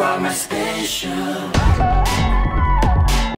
are my special.